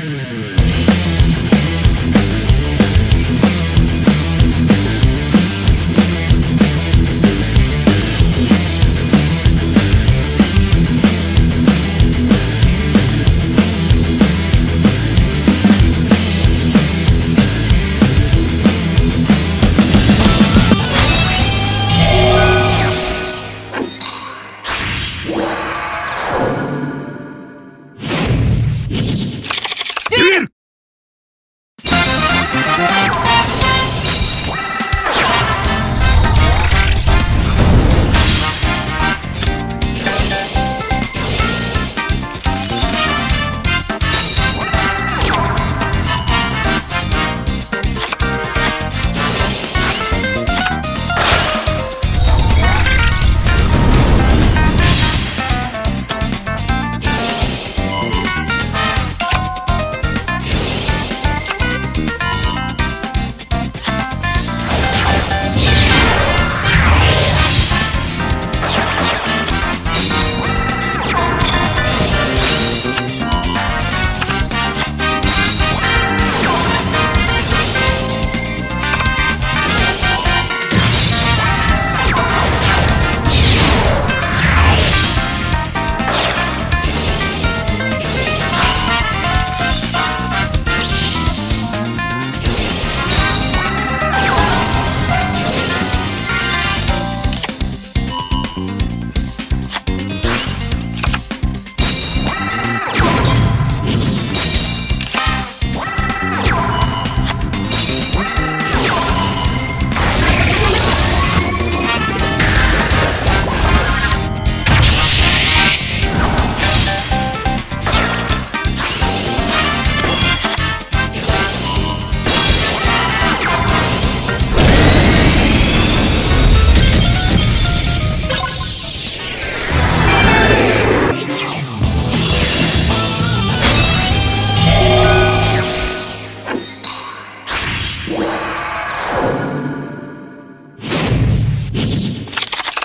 Mm-hmm.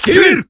Give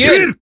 Get